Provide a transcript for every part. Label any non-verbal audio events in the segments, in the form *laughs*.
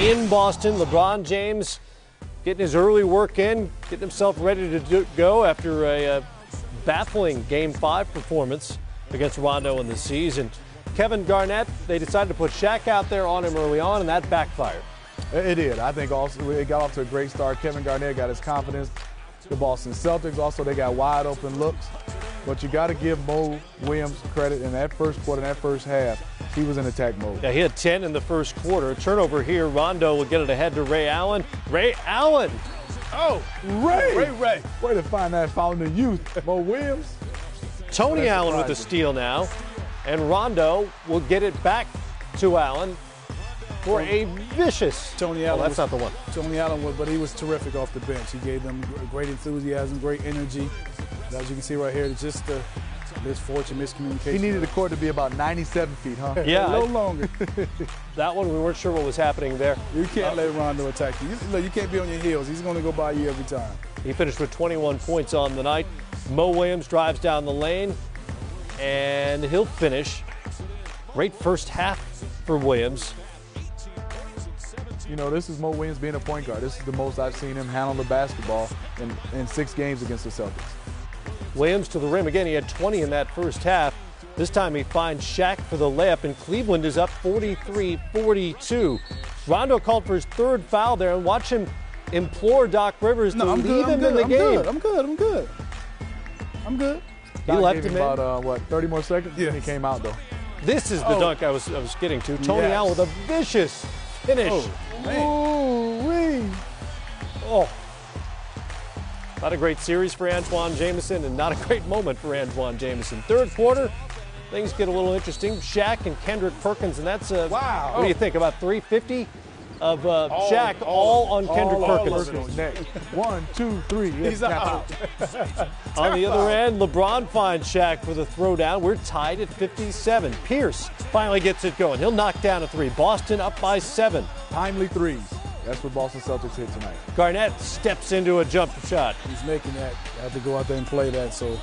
in Boston. LeBron James getting his early work in, getting himself ready to do, go after a, a baffling Game 5 performance against Rondo in the season. Kevin Garnett, they decided to put Shaq out there on him early on, and that backfired. It did. I think also it got off to a great start. Kevin Garnett got his confidence. The Boston Celtics also they got wide open looks. But you got to give Mo Williams credit in that first quarter, in that first half. He was in attack mode. Yeah, he had 10 in the first quarter. Turnover here. Rondo will get it ahead to Ray Allen. Ray Allen. Oh, Ray. Ray, Ray. Way to find that fountain of youth. Mo Williams. Tony That's Allen with the steal now. And Rondo will get it back to Allen for a vicious. Tony oh, Allen. Oh, that's was, not the one. Tony Allen, was, but he was terrific off the bench. He gave them great enthusiasm, great energy. As you can see right here, it's just the misfortune, miscommunication. He needed the court to be about 97 feet, huh? Yeah. a little longer. *laughs* that one, we weren't sure what was happening there. You can't uh, let Rondo attack you. you. Look, you can't be on your heels. He's going to go by you every time. He finished with 21 points on the night. Mo Williams drives down the lane, and he'll finish. Great first half for Williams. You know, this is Mo Williams being a point guard. This is the most I've seen him handle the basketball in, in six games against the Celtics. Williams to the rim again. He had 20 in that first half. This time he finds Shaq for the layup, and Cleveland is up 43 42. Rondo called for his third foul there, and watch him implore Doc Rivers no, to I'm leave good, him good, in the I'm game. Good, I'm good. I'm good. I'm good. He left him about. Uh, what, 30 more seconds? Yeah. he came out, though. This is the oh. dunk I was, I was getting to. Tony yes. Allen with a vicious finish. Oh, man. oh. Not a great series for Antoine Jamison and not a great moment for Antoine Jamison. Third quarter, things get a little interesting. Shaq and Kendrick Perkins, and that's a, wow. What do you think? About 350 of uh, all, Shaq, all, all, on Kendrick all Perkins. Next. One, two, three. He's out. *laughs* on the other end, LeBron finds Shaq for the throwdown. We're tied at 57. Pierce finally gets it going. He'll knock down a three. Boston up by seven. Timely threes. That's what Boston Celtics hit tonight. Garnett steps into a jump shot. He's making that. I have to go out there and play that. So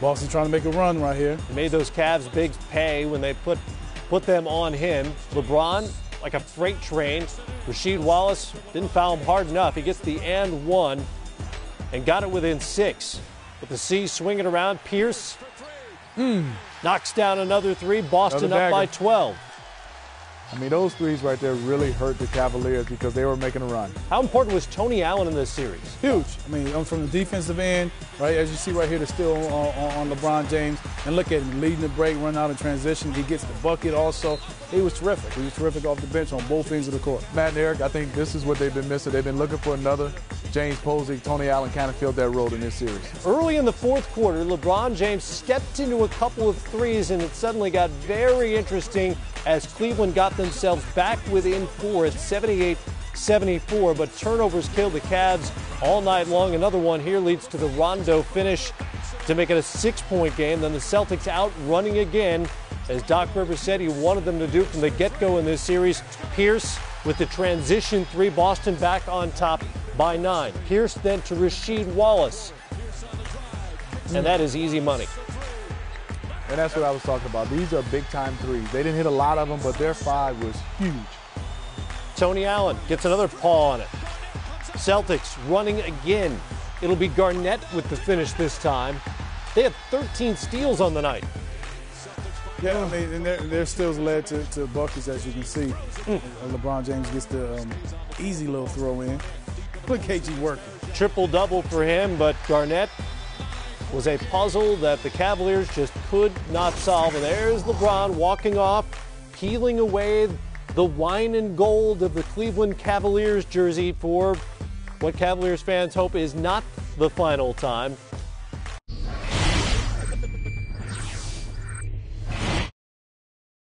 Boston trying to make a run right here. He made those Cavs bigs pay when they put put them on him. LeBron like a freight train. Rasheed Wallace didn't foul him hard enough. He gets the and one and got it within six. With the C swinging around, Pierce mm, knocks down another three. Boston another up by 12. I mean, those threes right there really hurt the Cavaliers because they were making a run. How important was Tony Allen in this series? Huge. I mean, I'm from the defensive end, right? As you see right here, they're still on, on, LeBron James. And look at him leading the break, run out of transition. He gets the bucket also. He was terrific. He was terrific off the bench on both ends of the court. Matt and Eric, I think this is what they've been missing. They've been looking for another James Posey. Tony Allen kind of filled that role in this series. Early in the fourth quarter, LeBron James stepped into a couple of threes, and it suddenly got very interesting as Cleveland got themselves back within four at 78 74. But turnovers killed the Cavs all night long. Another one here leads to the Rondo finish to make it a six point game. Then the Celtics out running again. As Doc Rivers said, he wanted them to do from the get go in this series. Pierce with the transition three, Boston back on top by nine. Pierce then to Rasheed Wallace. And that is easy money. And that's what I was talking about. These are big time threes. They didn't hit a lot of them, but their five was huge. Tony Allen gets another paw on it. Celtics running again. It'll be Garnett with the finish this time. They have 13 steals on the night. Yeah, I mean, and their, their steals led to, to buckets, as you can see. Mm. LeBron James gets the um, easy little throw in. Working. Triple double for him, but Garnett was a puzzle that the Cavaliers just could not solve. And there's LeBron walking off, peeling away the wine and gold of the Cleveland Cavaliers jersey for what Cavaliers fans hope is not the final time.